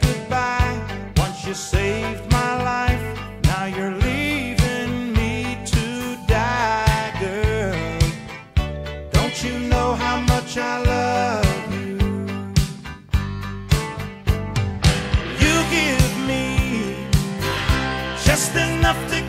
goodbye. Once you saved my life, now you're leaving me to die, girl. Don't you know how much I love you? You give me just enough to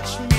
watch me.